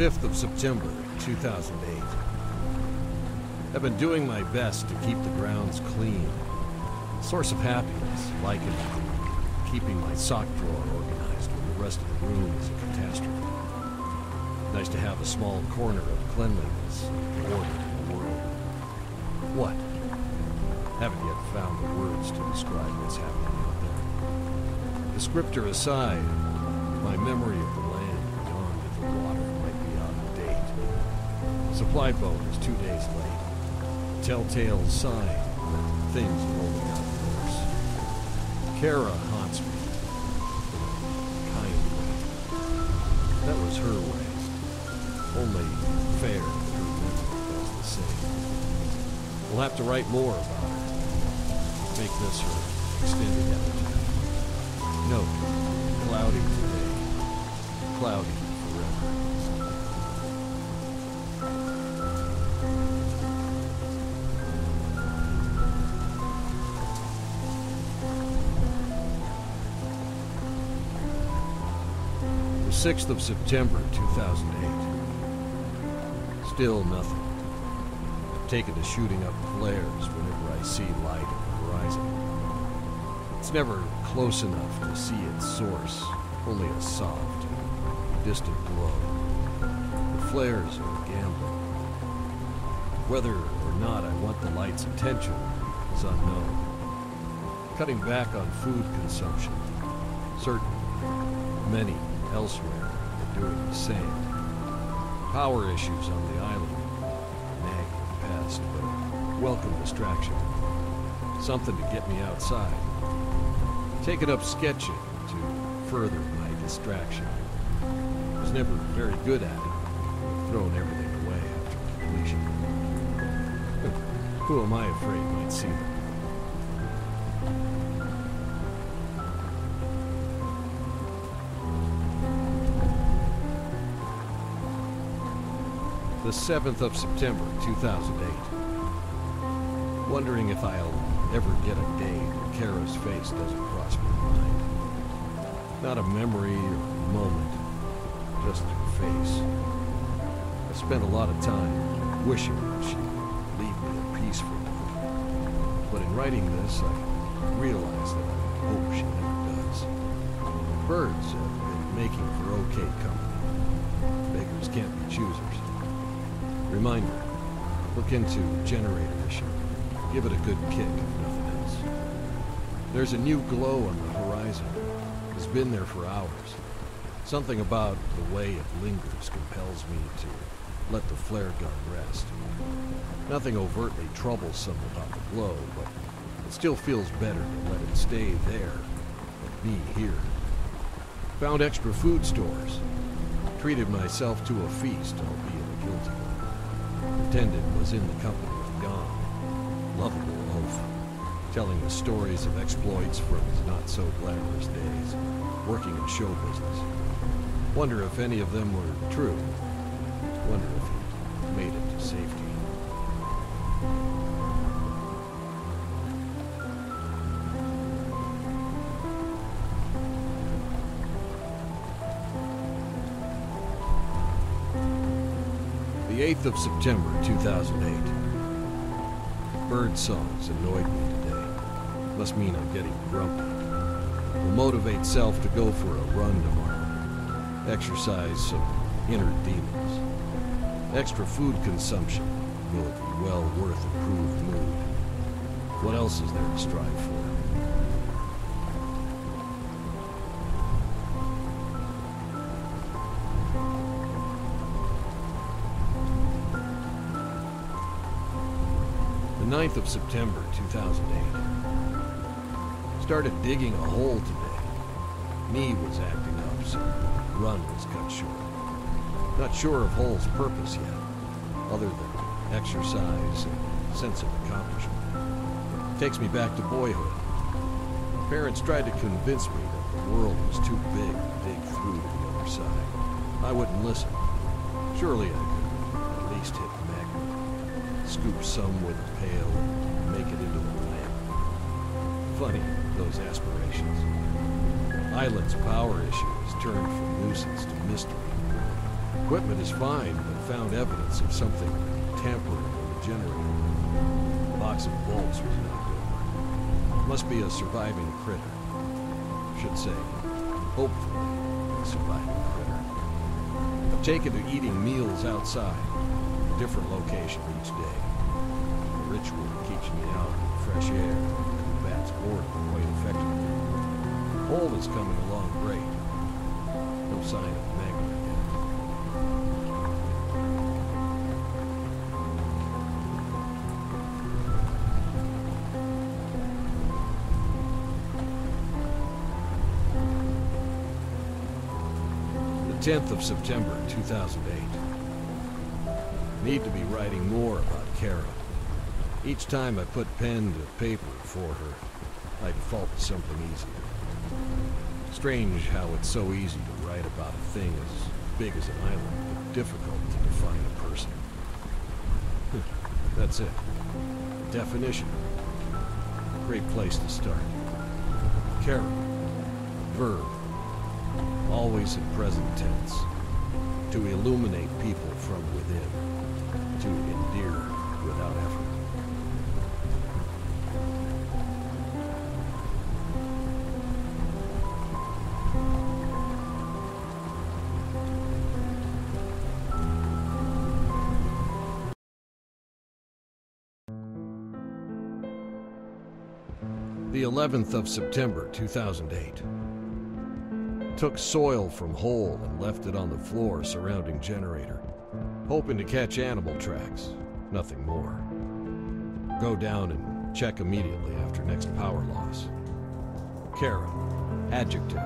The 5th of September, 2008. I've been doing my best to keep the grounds clean. Source of happiness, like to keeping my sock drawer organized when the rest of the room is a catastrophe. Nice to have a small corner of cleanliness and order in the world. What? Haven't yet found the words to describe what's happening out there. Descriptor aside, my memory of the Supply boat is two days late. Telltale sign that things are rolling out worse. Kara haunts me. in a Kind way. That was her way. Only fair her memory does the same. We'll have to write more about her. Make this her extended epitaph. Note, cloudy today, cloudy 6th of September, 2008. Still nothing. I've taken to shooting up flares whenever I see light on the horizon. It's never close enough to see its source, only a soft, distant glow. The flares are gambling. Whether or not I want the light's attention is unknown. Cutting back on food consumption. Certain, many elsewhere are doing the same. Power issues on the island. Nag the pest, but welcome distraction. Something to get me outside. Taken up sketching to further my distraction. I Was never very good at it. Thrown everything away after completion. Who am I afraid might see them? The 7th of September, 2008. Wondering if I'll ever get a day where Kara's face doesn't cross my mind. Not a memory or moment, just her face. I spent a lot of time wishing she'd leave me a peaceful one. But in writing this, I realized that I hope she never does. Birds have been making for okay company. Beggars can't be choosers. Reminder, look into generator issue. Give it a good kick, if nothing else. There's a new glow on the horizon. It's been there for hours. Something about the way it lingers compels me to let the flare gun rest. Nothing overtly troublesome about the glow, but it still feels better to let it stay there than be here. Found extra food stores. Treated myself to a feast, albeit. Pretended was in the company of Jan. Lovable oaf. Telling the stories of exploits from his not-so-glamorous days. Working in show business. Wonder if any of them were true. Wonder if 8th of September, 2008. Bird songs annoyed me today. Must mean I'm getting grumpy. Will motivate self to go for a run tomorrow. Exercise some inner demons. Extra food consumption will be well worth improved mood. What else is there to strive for? 9th of September, 2008. Started digging a hole today. Knee was acting up, so run was cut short. Not sure of hole's purpose yet, other than exercise and sense of accomplishment. Takes me back to boyhood. Parents tried to convince me that the world was too big to dig through to the other side. I wouldn't listen. Surely I could at least hit scoop some with a pail and make it into a lamp. Funny, those aspirations. Island's power issue has turned from nuisance to mystery. Equipment is fine, but found evidence of something tampering with the generator. A box of bolts was knocked over. Must be a surviving critter. Should say, hopefully, a surviving critter. I've taken to eating meals outside, different location each day. The ritual keeps me out in the fresh air and combats boredom quite effectively. Hole is coming along great. No sign of yet. The 10th of September, 2008. Need to be writing more about Kara. Each time I put pen to paper for her, I default to something easier. Strange how it's so easy to write about a thing as big as an island, but difficult to define a person. That's it. Definition. Great place to start. Kara. Verb. Always in present tense. To illuminate people from within. To without effort. The 11th of September, 2008. Took soil from hole and left it on the floor surrounding generator. Hoping to catch animal tracks, nothing more. Go down and check immediately after next power loss. Kara, adjective.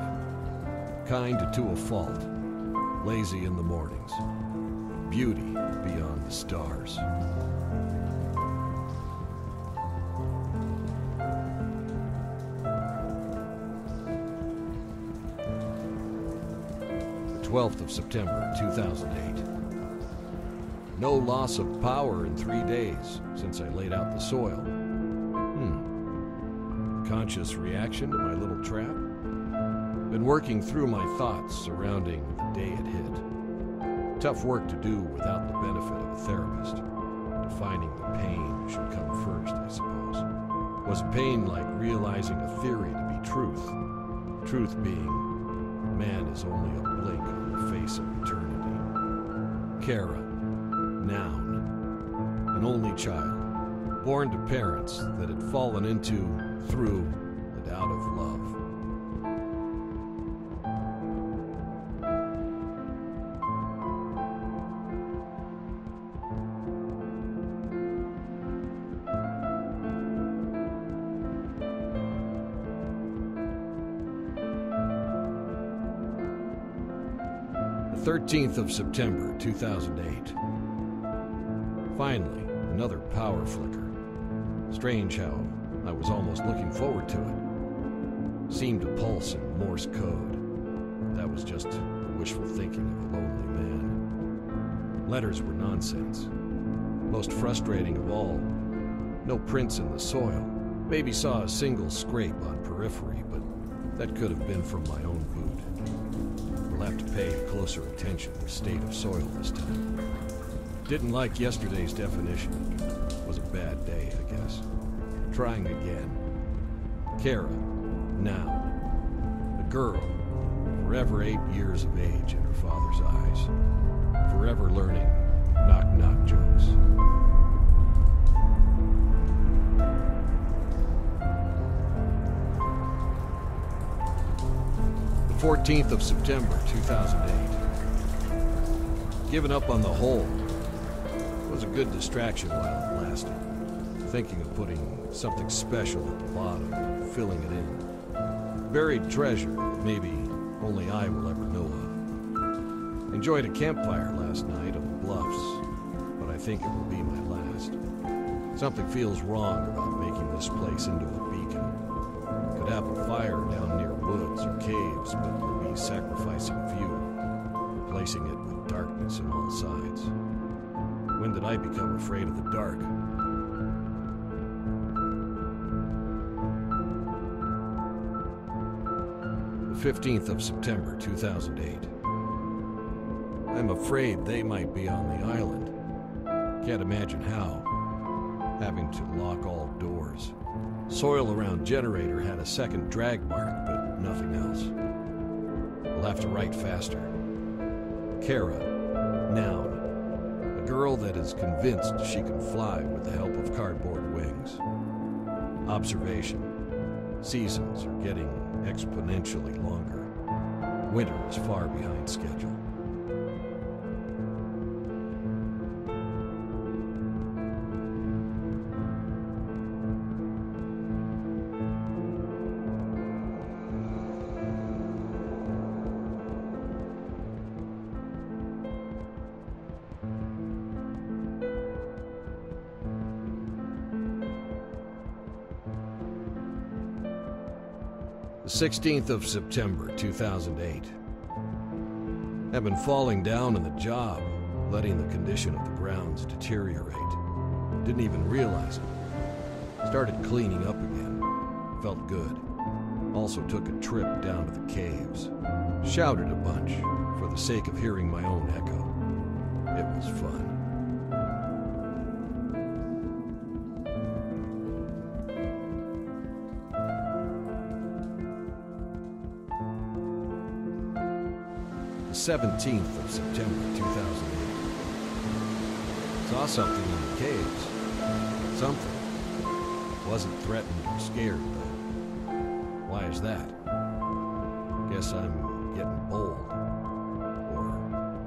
Kind to a fault. Lazy in the mornings. Beauty beyond the stars. The 12th of September, 2008. No loss of power in three days since I laid out the soil. Hmm. Conscious reaction to my little trap? Been working through my thoughts surrounding the day it hit. Tough work to do without the benefit of a therapist. Defining the pain should come first, I suppose. Was pain like realizing a theory to be truth? Truth being, man is only a blink on the face of eternity. Kara, noun. An only child, born to parents that had fallen into, through, and out of love. The 13th of September, 2008. Finally, another power flicker. Strange how I was almost looking forward to it. Seemed to pulse in Morse code. That was just the wishful thinking of a lonely man. Letters were nonsense. Most frustrating of all, no prints in the soil. Maybe saw a single scrape on periphery, but that could have been from my own boot. We'll have to pay closer attention to state of soil this time. Didn't like yesterday's definition. Was a bad day, I guess. Trying again. Kara, now. A girl, forever eight years of age in her father's eyes. Forever learning knock knock jokes. The 14th of September, 2008. Given up on the hole. Was a good distraction while it lasted. Thinking of putting something special at the bottom, filling it in. Buried treasure maybe only I will ever know of. Enjoyed a campfire last night on the bluffs, but I think it will be my last. Something feels wrong about making this place into a beacon. Could have a fire down near woods or caves, but will be sacrificing view, replacing it with darkness on all sides. Did I become afraid of the dark? The 15th of September, 2008. I'm afraid they might be on the island. Can't imagine how. Having to lock all doors. Soil around generator had a second drag mark, but nothing else. We'll have to write faster. Kara, noun. Girl that is convinced she can fly with the help of cardboard wings. Observation. Seasons are getting exponentially longer. Winter is far behind schedule. 16th of September, 2008. I've been falling down on the job, letting the condition of the grounds deteriorate. Didn't even realize it. Started cleaning up again. Felt good. Also took a trip down to the caves. Shouted a bunch for the sake of hearing my own echo. It was fun. 17th of September 2008. Saw something in the caves. Something. Wasn't threatened or scared, though. Why is that? Guess I'm getting bold. Or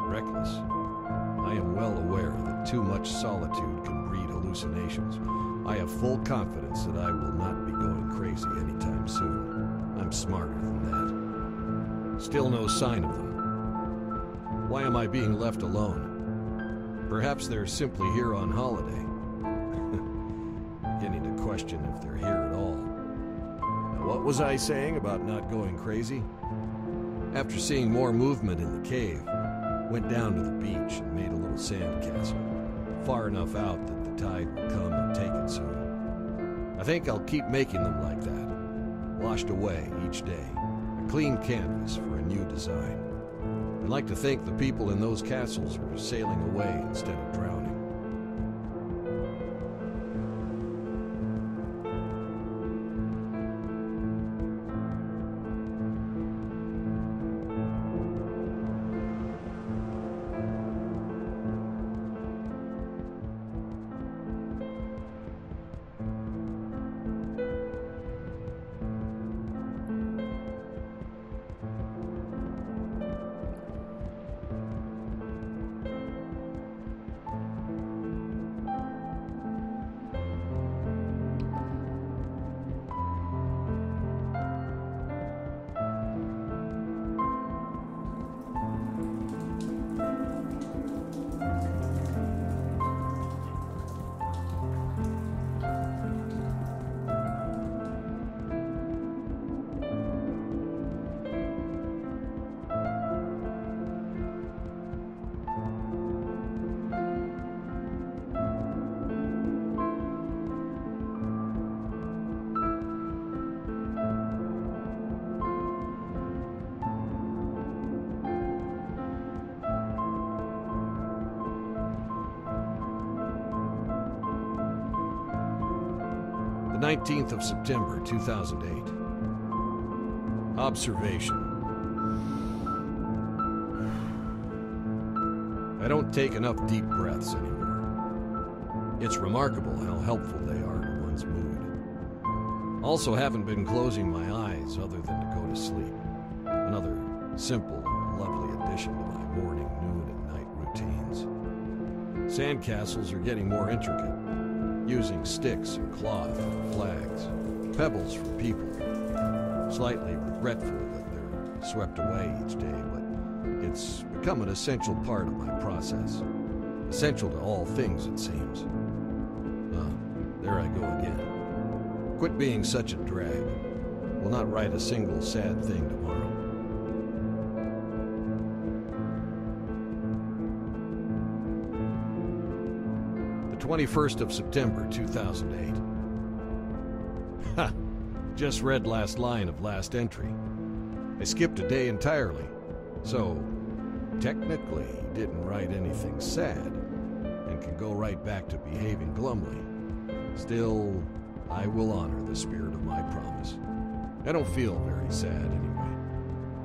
reckless. I am well aware that too much solitude can breed hallucinations. I have full confidence that I will not be going crazy anytime soon. I'm smarter than that. Still no sign of them. Why am I being left alone? Perhaps they're simply here on holiday. Beginning to question if they're here at all. Now, what was I saying about not going crazy? After seeing more movement in the cave, went down to the beach and made a little sand castle, far enough out that the tide will come and take it soon. I think I'll keep making them like that, washed away each day, a clean canvas for a new design. I'd like to think the people in those castles are sailing away instead of drowning. 19th of September, 2008. Observation. I don't take enough deep breaths anymore. It's remarkable how helpful they are to one's mood. Also, haven't been closing my eyes other than to go to sleep. Another simple and lovely addition to my morning, noon, and night routines. Sandcastles are getting more intricate using sticks and cloth and flags, pebbles for people. Slightly regretful that they're swept away each day, but it's become an essential part of my process. Essential to all things, it seems. Ah, there I go again. Quit being such a drag. Will not write a single sad thing tomorrow. 21st of September, 2008. Ha! Just read last line of last entry. I skipped a day entirely. So, Technically, didn't write anything sad, and can go right back to behaving glumly. Still, I will honor the spirit of my promise. I don't feel very sad anyway.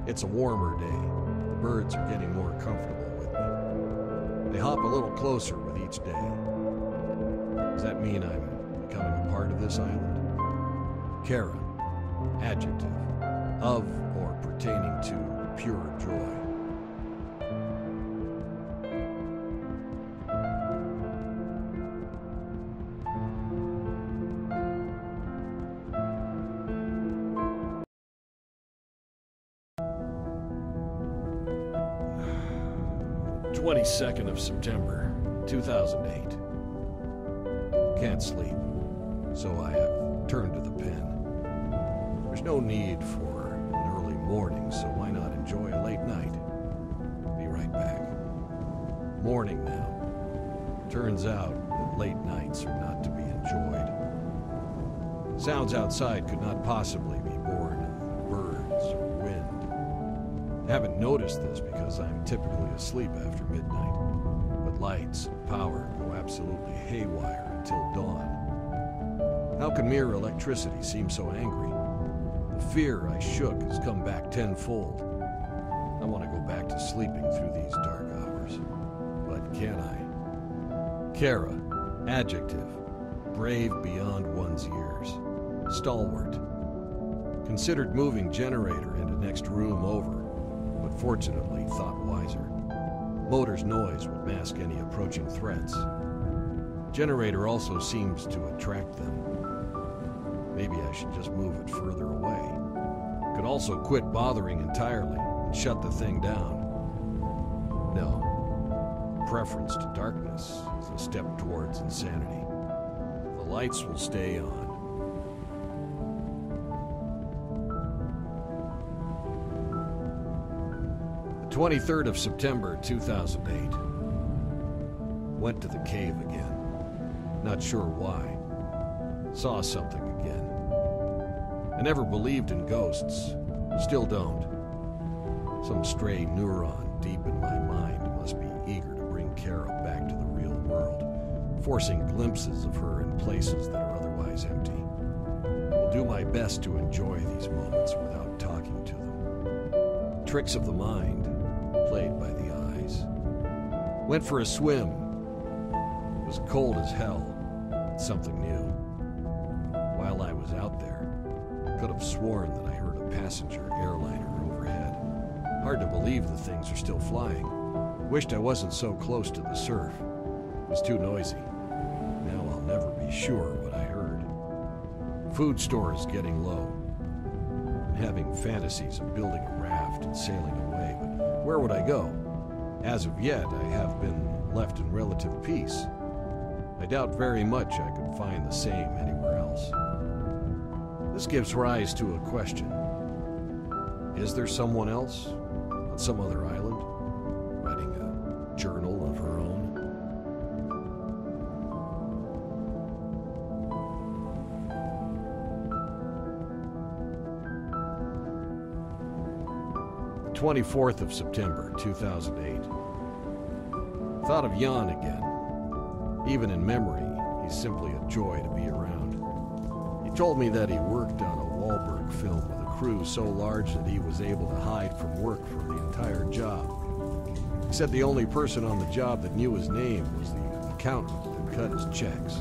It's a warmer day. The birds are getting more comfortable with me. They hop a little closer with each day. Does that mean I'm becoming a part of this island? Kara, adjective, of or pertaining to pure joy. Twenty-second of September, two thousand eight. Can't sleep, so I have turned to the pen. There's no need for an early morning, so why not enjoy a late night? Be right back. Morning now. Turns out that late nights are not to be enjoyed. Sounds outside could not possibly be born birds or wind. I haven't noticed this because I'm typically asleep after midnight. But lights and power go absolutely haywire until dawn. How can mere electricity seem so angry? The fear I shook has come back tenfold. I want to go back to sleeping through these dark hours. But can I? Kara, adjective, brave beyond one's years, stalwart. Considered moving generator into next room over, but fortunately thought wiser. Motor's noise would mask any approaching threats. Generator also seems to attract them. Maybe I should just move it further away. Could also quit bothering entirely and shut the thing down. No. Preference to darkness is a step towards insanity. The lights will stay on. The 23rd of September, 2008. Went to the cave again. Not sure why. Saw something again. I never believed in ghosts. Still don't. Some stray neuron deep in my mind must be eager to bring Kara back to the real world, forcing glimpses of her in places that are otherwise empty. I will do my best to enjoy these moments without talking to them. Tricks of the mind, played by the eyes. Went for a swim. It was cold as hell. Something new. While I was out there, could have sworn that I heard a passenger airliner overhead. Hard to believe the things are still flying. Wished I wasn't so close to the surf. It was too noisy. Now I'll never be sure what I heard. Food store is getting low. I'm having fantasies of building a raft and sailing away, but where would I go? As of yet, I have been left in relative peace. I doubt very much I could find the same anywhere else. This gives rise to a question. Is there someone else on some other island writing a journal of her own? The 24th of September, 2008. Thought of Jan again. Even in memory, he's simply a joy to be around. He told me that he worked on a Wahlberg film with a crew so large that he was able to hide from work for the entire job. He said the only person on the job that knew his name was the accountant that cut his checks.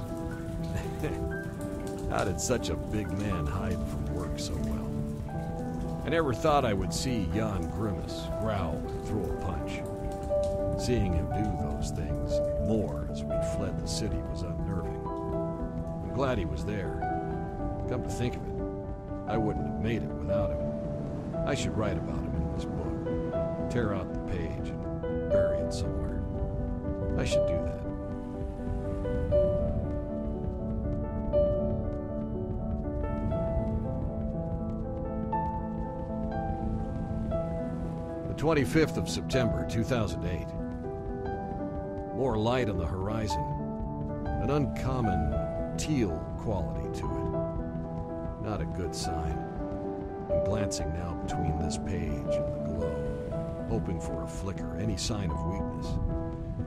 How did such a big man hide from work so well? I never thought I would see Jan grimace, growl, and throw a punch. Seeing him do those things more fled the city was unnerving. I'm glad he was there. Come to think of it, I wouldn't have made it without him. I should write about him in this book. Tear out the page and bury it somewhere. I should do that. The 25th of September, 2008. More light on the horizon. An uncommon teal quality to it. Not a good sign. I'm glancing now between this page and the glow. hoping for a flicker, any sign of weakness.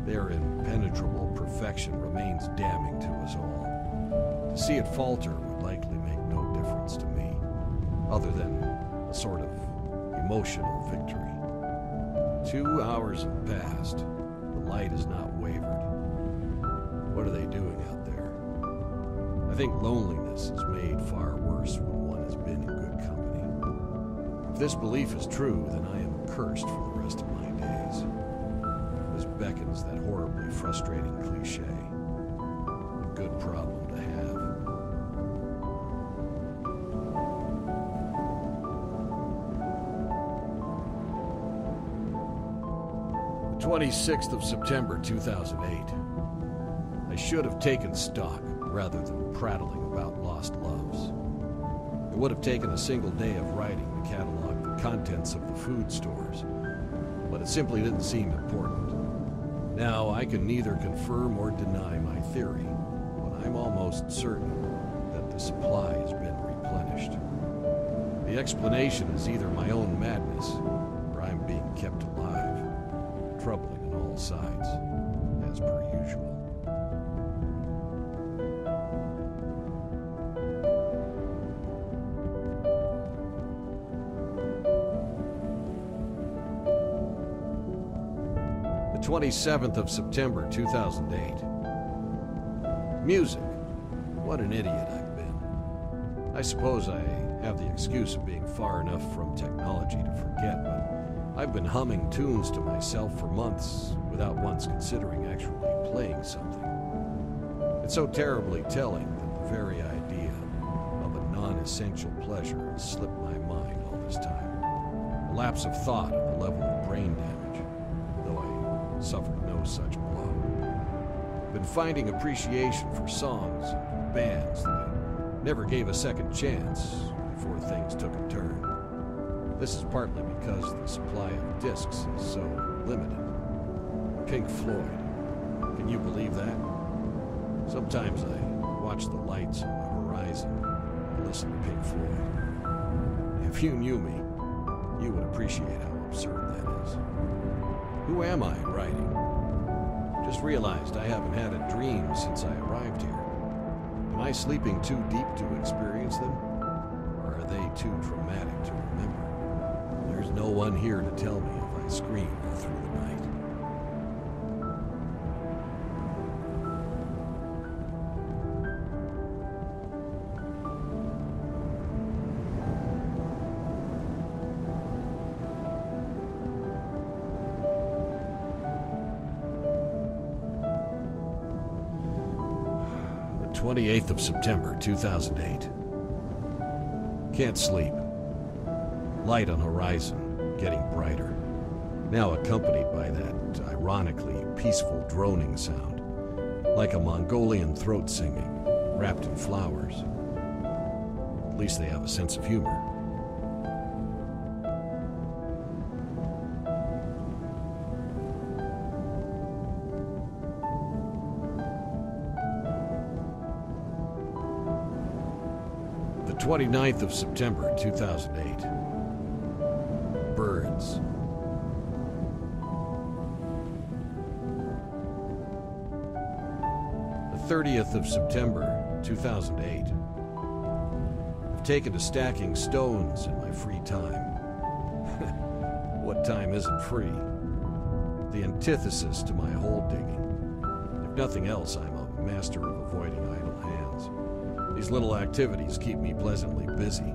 Their impenetrable perfection remains damning to us all. To see it falter would likely make no difference to me, other than a sort of emotional victory. Two hours have passed. The light has not wavered. What are they doing out there? I think loneliness is made far worse when one has been in good company. If this belief is true, then I am cursed for the rest of my days. This beckons that horribly frustrating cliche. A good problem to have. The 26th of September 2008. I should have taken stock rather than prattling about lost loves. It would have taken a single day of writing to catalog the contents of the food stores, but it simply didn't seem important. Now, I can neither confirm or deny my theory, but I'm almost certain that the supply has been replenished. The explanation is either my own madness or I'm being kept alive, The 27th of September 2008. Music. What an idiot I've been. I suppose I have the excuse of being far enough from technology to forget, but I've been humming tunes to myself for months without once considering actually playing something. It's so terribly telling that the very idea of a non essential pleasure has slipped my mind all this time. A lapse of thought at the level of brain damage, suffered no such blow. Been finding appreciation for songs and bands that I never gave a second chance before things took a turn. This is partly because the supply of discs is so limited. Pink Floyd. Can you believe that? Sometimes I watch the lights on the horizon and listen to Pink Floyd. If you knew me, you would appreciate how absurd that is. Who am I writing? Just realized I haven't had a dream since I arrived here. Am I sleeping too deep to experience them? Or are they too traumatic to remember? There's no one here to tell me if I scream all through 28th of September, 2008. Can't sleep. Light on horizon, getting brighter. Now accompanied by that ironically peaceful droning sound, like a Mongolian throat singing, wrapped in flowers. At least they have a sense of humor. 29th of September, 2008. Birds. The 30th of September, 2008. I've taken to stacking stones in my free time. what time isn't free? The antithesis to my hole digging. If nothing else, I'm a master of avoiding idle hands. These little activities keep me pleasantly busy.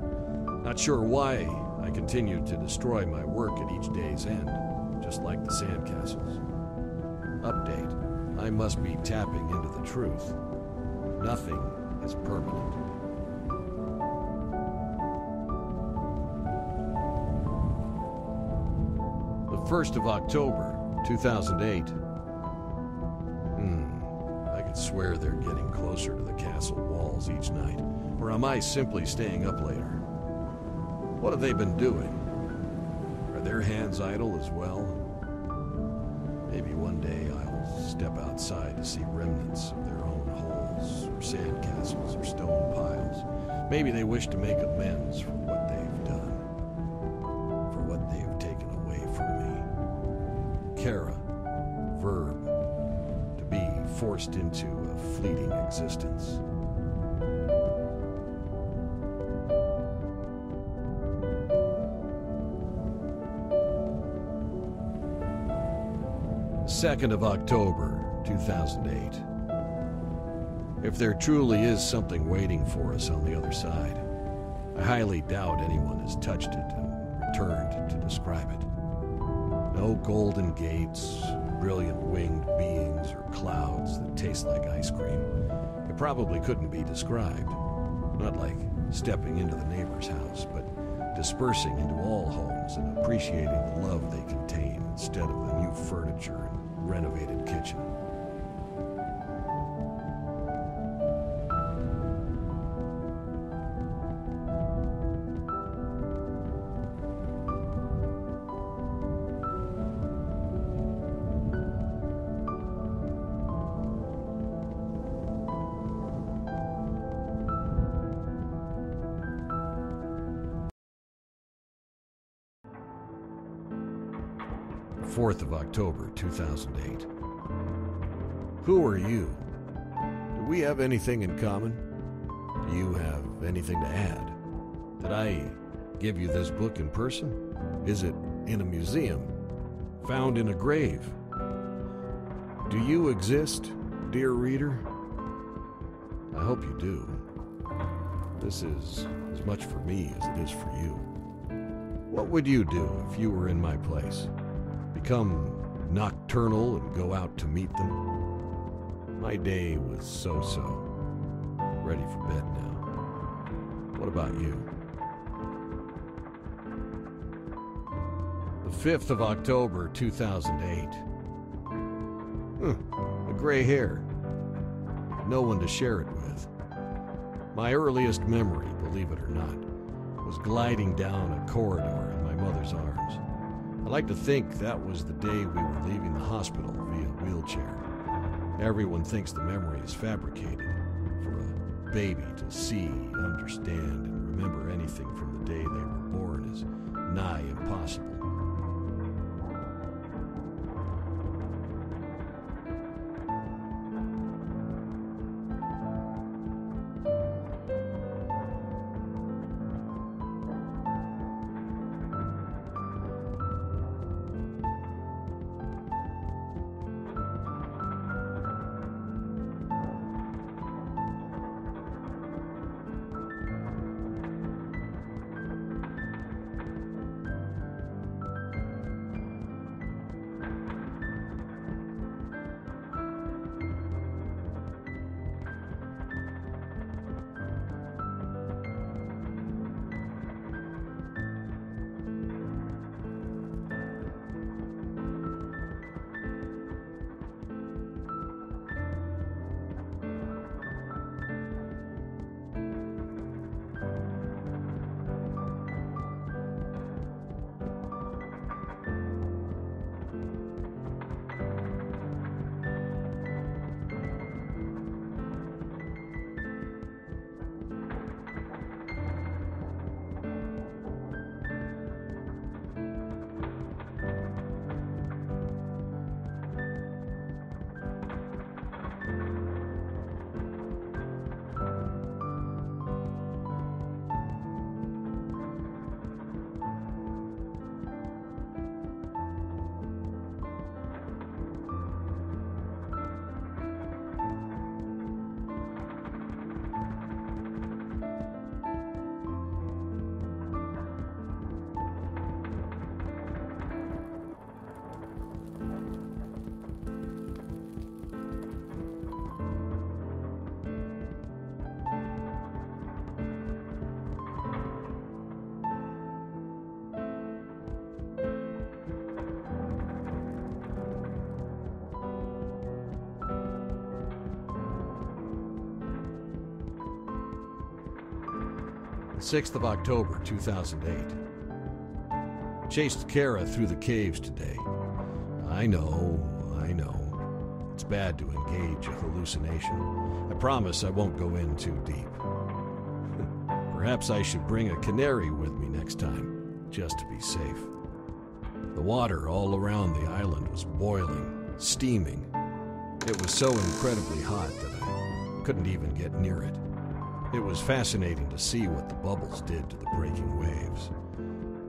Not sure why I continue to destroy my work at each day's end, just like the sandcastles. Update I must be tapping into the truth. Nothing is permanent. The 1st of October, 2008. Swear they're getting closer to the castle walls each night. Or am I simply staying up later? What have they been doing? Are their hands idle as well? Maybe one day I'll step outside to see remnants of their own holes, or sandcastles, or stone piles. Maybe they wish to make amends for existence. Second of October, 2008. If there truly is something waiting for us on the other side, I highly doubt anyone has touched it and returned to describe it. No golden gates, brilliant winged beings, or clouds that taste like ice cream. Probably couldn't be described. Not like stepping into the neighbor's house, but dispersing into all homes and appreciating the love they contain instead of the new furniture and renovated kitchen. Fourth of October, 2008. Who are you? Do we have anything in common? Do you have anything to add? Did I give you this book in person? Is it in a museum? Found in a grave? Do you exist, dear reader? I hope you do. This is as much for me as it is for you. What would you do if you were in my place? Become nocturnal and go out to meet them? My day was so so. Ready for bed now. What about you? The 5th of October, 2008. Hmm, a gray hair. No one to share it with. My earliest memory, believe it or not, was gliding down a corridor in my mother's arms. I like to think that was the day we were leaving the hospital via wheelchair. Everyone thinks the memory is fabricated. For a baby to see, understand, and remember anything from the day they were born is nigh impossible. 6th of October, 2008. Chased Kara through the caves today. I know, I know. It's bad to engage a hallucination. I promise I won't go in too deep. Perhaps I should bring a canary with me next time, just to be safe. The water all around the island was boiling, steaming. It was so incredibly hot that I couldn't even get near it. It was fascinating to see what the bubbles did to the breaking waves.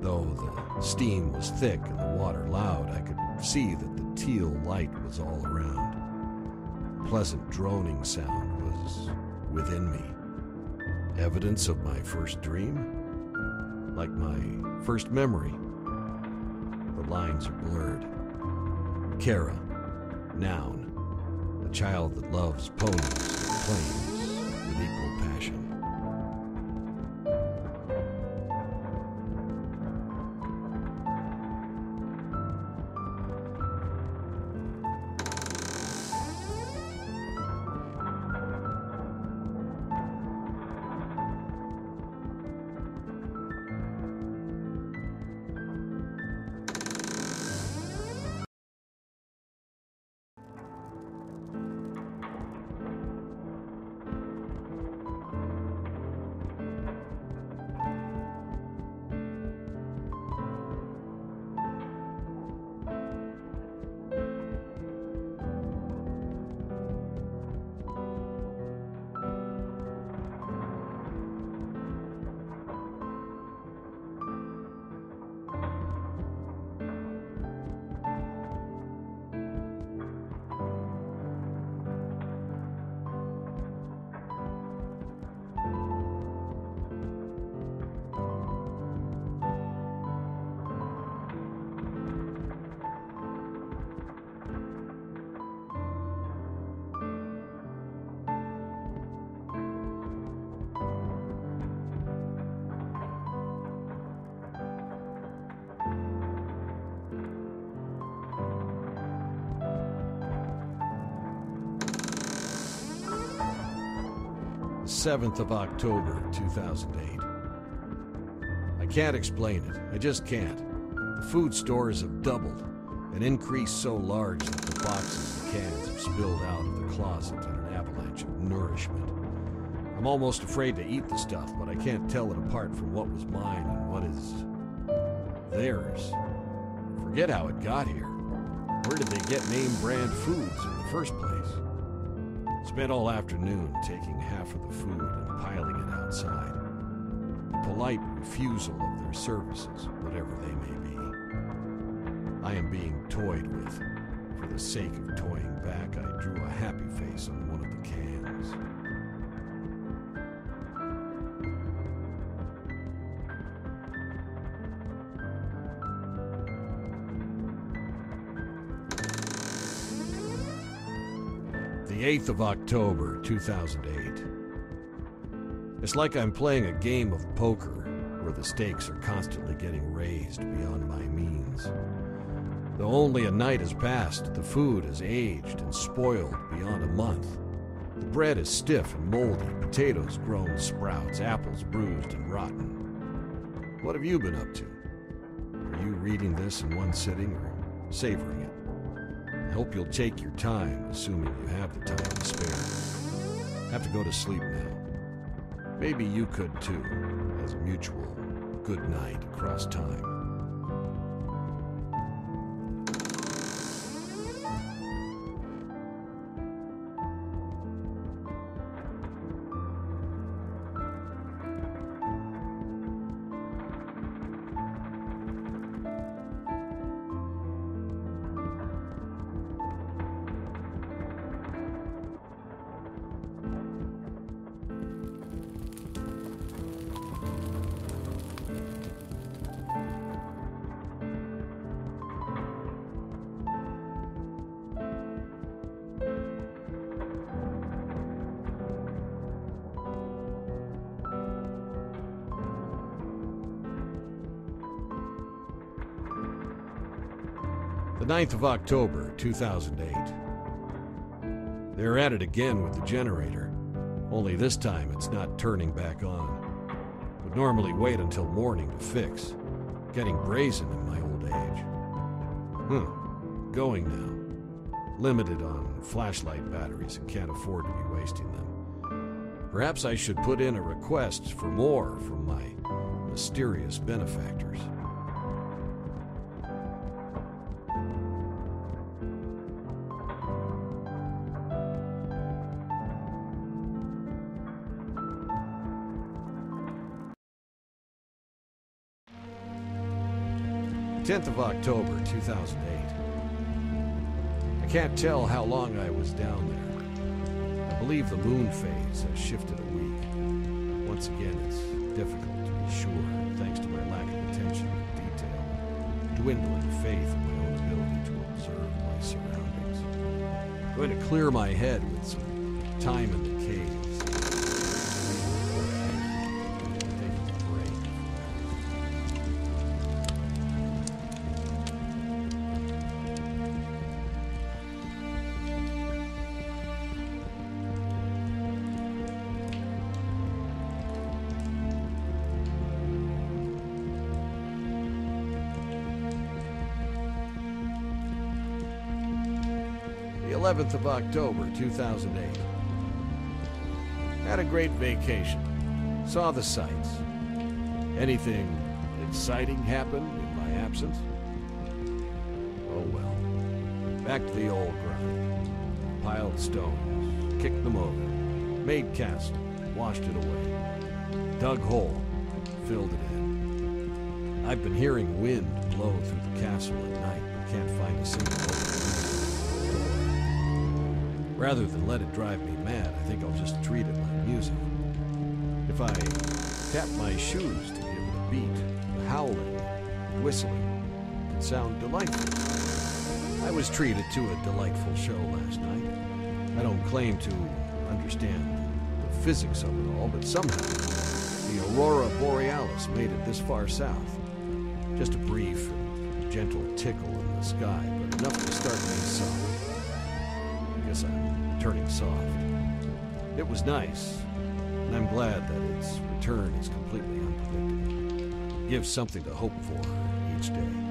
Though the steam was thick and the water loud, I could see that the teal light was all around. A pleasant droning sound was within me. Evidence of my first dream? Like my first memory. The lines are blurred. Kara, noun, a child that loves ponies and planes equal passion. 7th of October, 2008. I can't explain it. I just can't. The food stores have doubled, an increase so large that the boxes and cans have spilled out of the closet in an avalanche of nourishment. I'm almost afraid to eat the stuff, but I can't tell it apart from what was mine and what is theirs. Forget how it got here. Where did they get name brand foods in the first place? Spent all afternoon taking half of the food and piling it outside. The polite refusal of their services, whatever they may be. I am being toyed with. For the sake of toying back, I drew a happy face on one of the cans. 8th of October, 2008. It's like I'm playing a game of poker where the stakes are constantly getting raised beyond my means. Though only a night has passed, the food has aged and spoiled beyond a month. The bread is stiff and moldy, potatoes grown sprouts, apples bruised and rotten. What have you been up to? Are you reading this in one sitting or savoring it? I hope you'll take your time, assuming you have the time to spare. Have to go to sleep now. Maybe you could too, as a mutual good night across time. 9th of October, 2008. They're at it again with the generator, only this time it's not turning back on. Would normally wait until morning to fix. Getting brazen in my old age. Hmm, going now. Limited on flashlight batteries and can't afford to be wasting them. Perhaps I should put in a request for more from my mysterious benefactors. 10th of October, 2008. I can't tell how long I was down there. I believe the moon phase has shifted a week. Once again, it's difficult to be sure, thanks to my lack of attention to detail, dwindling faith in my own ability to observe my surroundings. I'm going to clear my head with some time in the 11th of October, 2008. Had a great vacation. Saw the sights. Anything exciting happen in my absence? Oh well. Back to the old grind. Piled stones, kicked them over, made castle, washed it away. Dug hole, filled it in. I've been hearing wind blow through the castle at night, but can't find a single. Rather than let it drive me mad, I think I'll just treat it like music. If I tap my shoes to give it a beat, howling, whistling can sound delightful. I was treated to a delightful show last night. I don't claim to understand the physics of it all, but somehow the aurora borealis made it this far south. Just a brief and gentle tickle in the sky, but enough to start me soft. Guess I'm turning soft. It was nice, and I'm glad that its return is completely unpredictable. It gives something to hope for each day.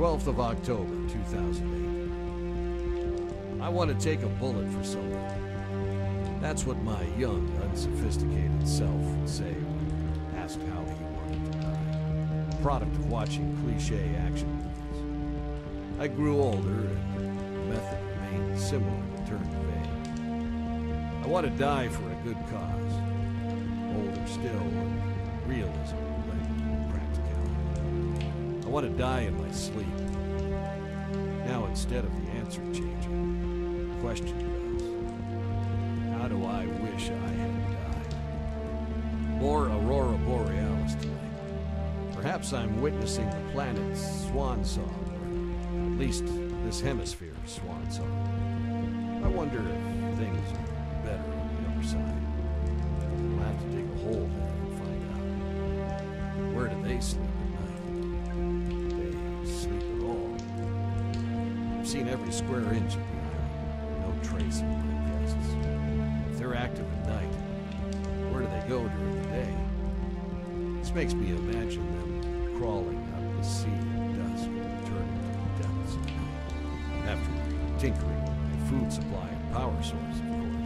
Twelfth of October, 2008. I want to take a bullet for someone. That's what my young, unsophisticated self would say when asked how he wanted to die. Product of watching cliche action movies. I grew older and the method remained similar but turned vague. I want to die for a good cause. Older still, realism want to die in my sleep. Now, instead of the answer changing, the question does. How do I wish I had died? More Aurora Borealis tonight. Perhaps I'm witnessing the planet's swan song, or at least this hemisphere's swan song. I wonder if things are better on the other side. We'll have to dig a hole there and find out. Where do they sleep Every square inch of island. No trace of my guests. If they're active at night, where do they go during the day? This makes me imagine them crawling out of the sea at dusk and returning to the. After tinkering with food supply and power source, of course.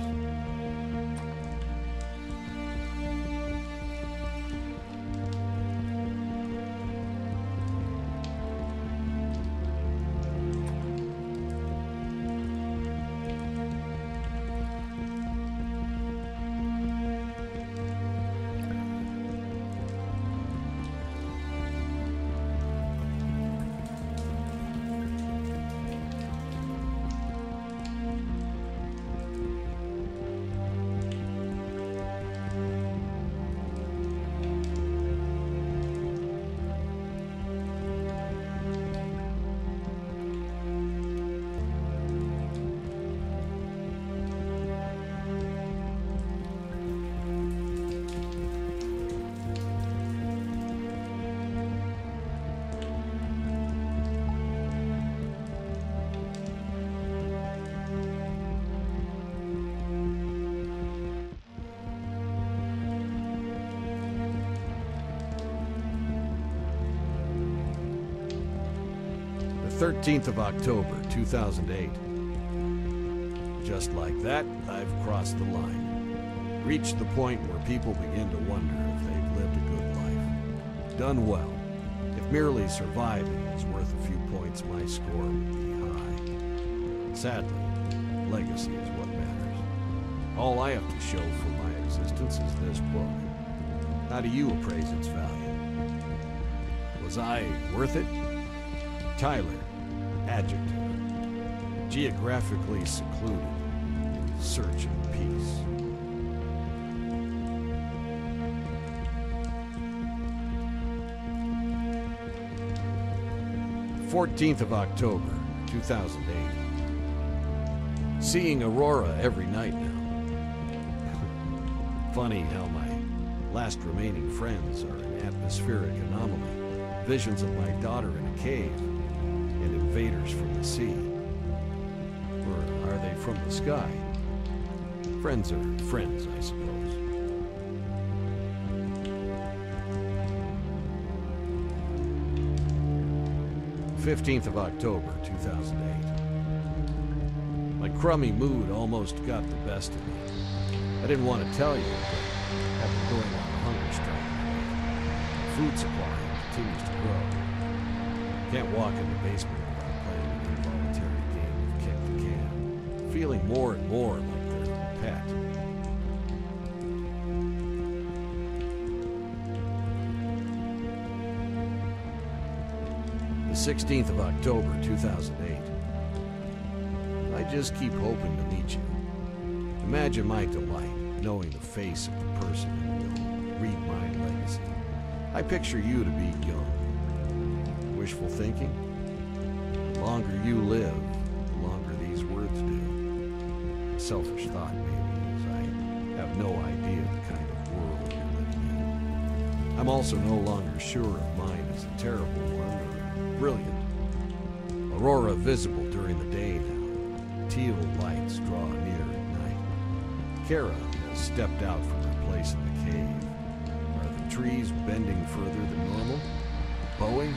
13th of October, 2008. Just like that, I've crossed the line. Reached the point where people begin to wonder if they've lived a good life. Done well. If merely surviving is worth a few points, my score would be high. Sadly, legacy is what matters. All I have to show for my existence is this book. How do you appraise its value? Was I worth it? Tyler, adjective. Geographically secluded, search of peace. Fourteenth of October, 2008. Seeing Aurora every night now. Funny how my last remaining friends are an atmospheric anomaly. Visions of my daughter in a cave invaders from the sea. Or are they from the sky? Friends are friends, I suppose. Fifteenth of October, 2008. My crummy mood almost got the best of me. I didn't want to tell you, but I've been going on a hunger strike. Food supply continues to grow. Can't walk in the basement Feeling more and more like their pet. The 16th of October, 2008. I just keep hoping to meet you. Imagine my delight knowing the face of the person who will read my legacy. I picture you to be young. Wishful thinking? The longer you live, selfish thought, maybe, I have no idea the kind of world you're living in. I'm also no longer sure of mine as a terrible one or brilliant. Aurora visible during the day now. Teal lights draw near at night. Kara has stepped out from her place in the cave. Are the trees bending further than normal? Bowing?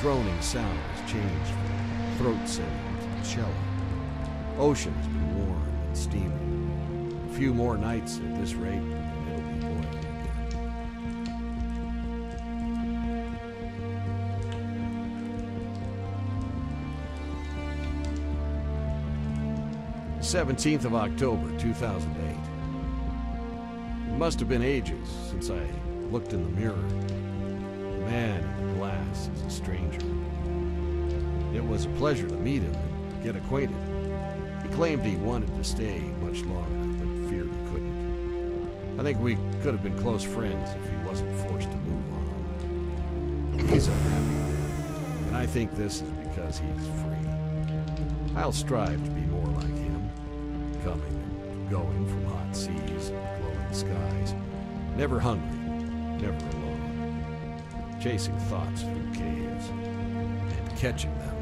Droning sound has changed from throat singing to cello. Ocean and steamy. A few more nights at this rate, and it'll be boiling again. 17th of October, 2008. It must have been ages since I looked in the mirror. The man in the glass is a stranger. It was a pleasure to meet him and get acquainted. Claimed he wanted to stay much longer, but feared he couldn't. I think we could have been close friends if he wasn't forced to move on. He's a happy man, and I think this is because he's free. I'll strive to be more like him, coming and going from hot seas and glowing skies, never hungry, never alone, chasing thoughts through caves, and catching them.